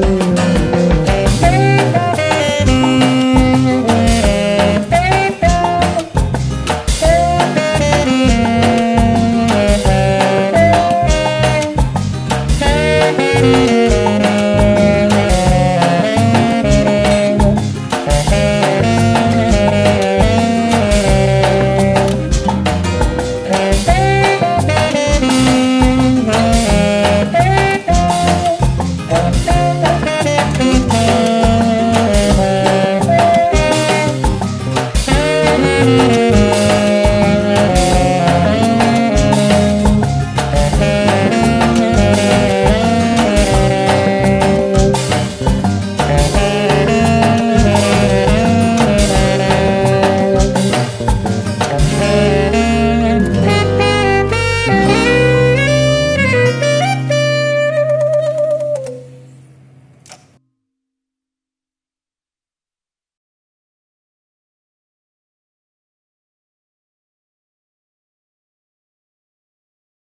Música